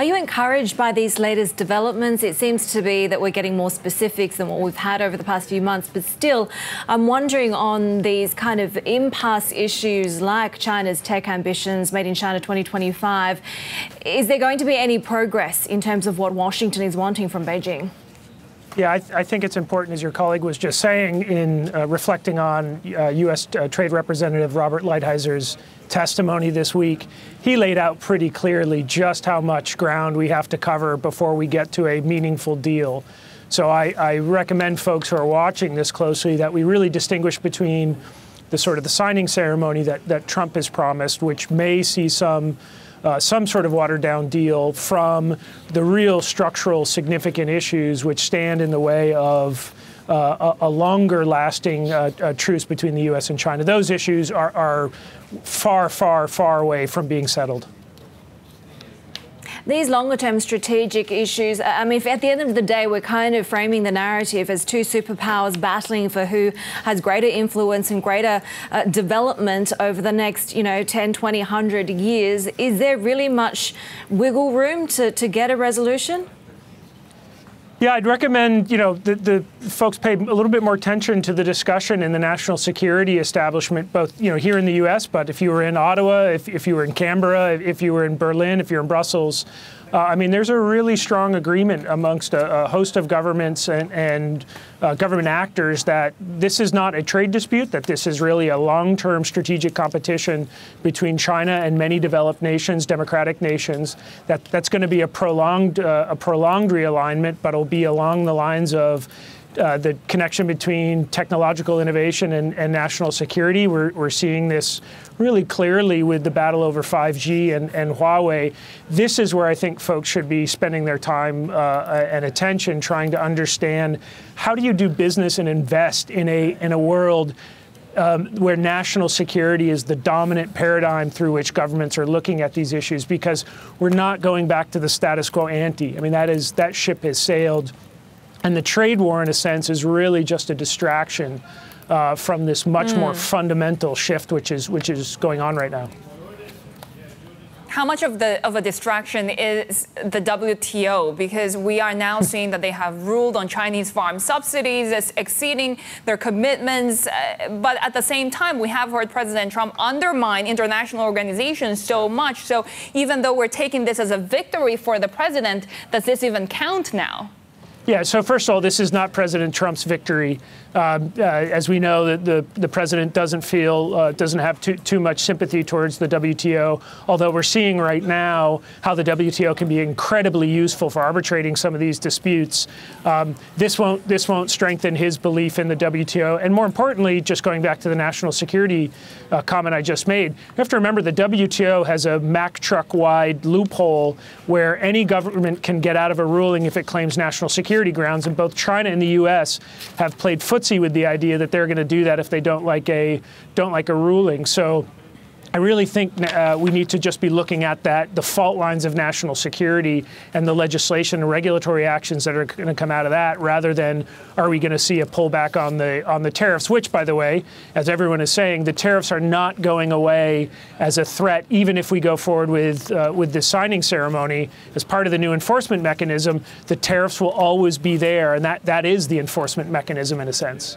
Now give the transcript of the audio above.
Are you encouraged by these latest developments? It seems to be that we're getting more specifics than what we've had over the past few months, but still, I'm wondering on these kind of impasse issues like China's tech ambitions, Made in China 2025, is there going to be any progress in terms of what Washington is wanting from Beijing? Yeah, I, th I, think it's important, as your colleague was just saying, in uh, reflecting on uh, U.S. Uh, Trade Representative Robert Lighthizer testimony this week. He laid out pretty clearly just how much ground we have to cover before we get to a meaningful deal. So I, I recommend folks who are watching this closely that we really distinguish between the sort of the signing ceremony that, that Trump has promised, which may see some uh, some sort of watered down deal from the real structural significant issues which stand in the way of uh, a, a, longer lasting uh, uh truce between the U.S. and China. Those issues are, are far, far, far away from being settled these longer term strategic issues, I mean, at the end of the day, we're kind of framing the narrative as two superpowers battling for who has greater influence and greater uh, development over the next, you know, 10, 20, 100 years. Is there really much wiggle room to, to get a resolution? Yeah, I'd recommend you know the, the folks pay a little bit more attention to the discussion in the national security establishment, both you know here in the U.S., but if you were in Ottawa, if, if you were in Canberra, if you were in Berlin, if you're in Brussels, uh, I mean, there's a really strong agreement amongst a, a host of governments and, and uh, government actors that this is not a trade dispute, that this is really a long-term strategic competition between China and many developed nations, democratic nations. That that's going to be a prolonged uh, a prolonged realignment, but it'll be along the lines of uh, the connection between technological innovation and, and national security. We're, we're, seeing this really clearly with the battle over 5G and, and, Huawei. This is where I think folks should be spending their time uh, and attention trying to understand how do you do business and invest in a, in a world um, where national security is the dominant paradigm through which governments are looking at these issues because we're not going back to the status quo ante. I mean, that is that ship has sailed and the trade war, in a sense, is really just a distraction uh, from this much mm. more fundamental shift, which is which is going on right now. How much of the of a distraction is the WTO? Because we are now seeing that they have ruled on Chinese farm subsidies as exceeding their commitments, uh, but at the same time, we have heard President Trump undermine international organizations so much. So even though we're taking this as a victory for the president, does this even count now? Yeah, so first of all, this is not President Trump's victory. Um, uh, as we know, the, the, the president doesn't feel, uh, doesn't have too, too much sympathy towards the WTO, although we're seeing right now how the WTO can be incredibly useful for arbitrating some of these disputes. Um, this, won't, this won't strengthen his belief in the WTO. And more importantly, just going back to the national security uh, comment I just made, you have to remember the WTO has a Mack truck wide loophole where any government can get out of a ruling if it claims national security grounds. And both China and the U.S. have played footsie with the idea that they're going to do that if they don't like a don't like a ruling. So I really think uh, we need to just be looking at that, the fault lines of national security and the legislation and regulatory actions that are going to come out of that, rather than are we going to see a pullback on the on the tariffs? Which, by the way, as everyone is saying, the tariffs are not going away as a threat, even if we go forward with uh, with the signing ceremony as part of the new enforcement mechanism. The tariffs will always be there, and that that is the enforcement mechanism in a sense.